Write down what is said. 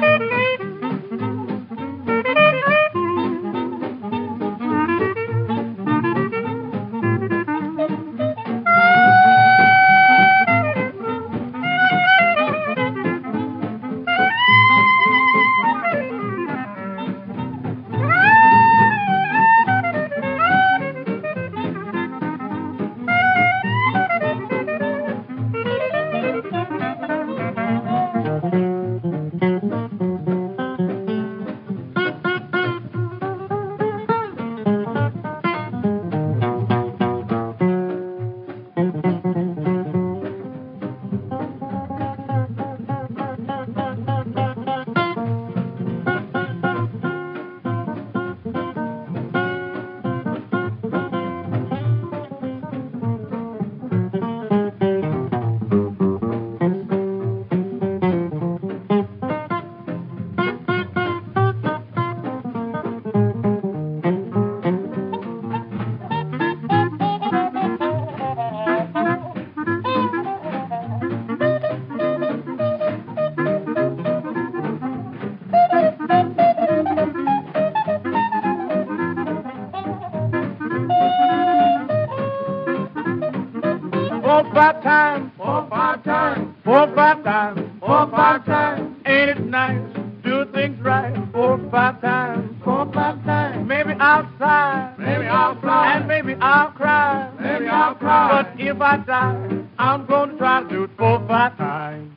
thank you. four, five times, four, five times, four, five times, four, five times. Ain't it nice? Do things right, four, five times, four, five times. Maybe outside, maybe outside, and maybe I'll cry, maybe I'll cry. But if I die, I'm gonna try to do it four, five times.